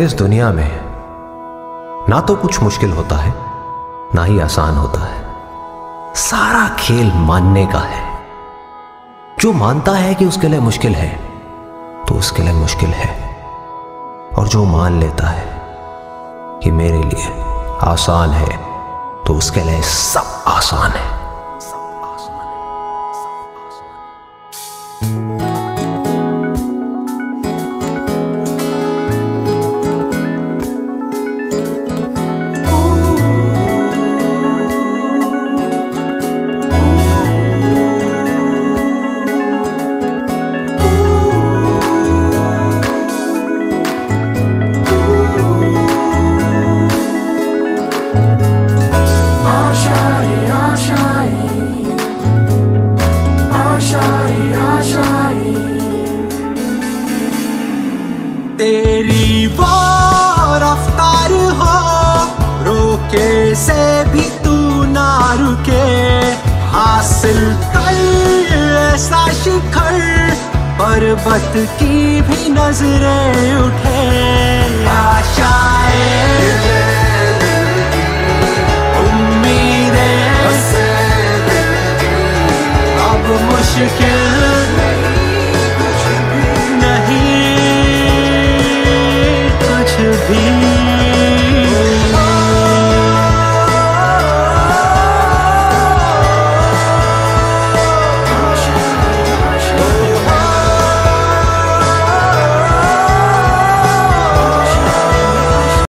इस दुनिया में ना तो कुछ मुश्किल होता है, ना ही आसान होता है। सारा खेल मानने का है। जो मानता है कि उसके लिए मुश्किल है तो उसके लिए मुश्किल है। और जो मान लेता है कि मेरे लिए आसान है तो उसके लिए सब आसान है। तेरी वो रफ्तार हो, रोके से भी तू ना रुके। हासिल कर ऐसा शिखर, पर्वत की भी नज़रें उठे। उम्मीदें, अब मुश्किल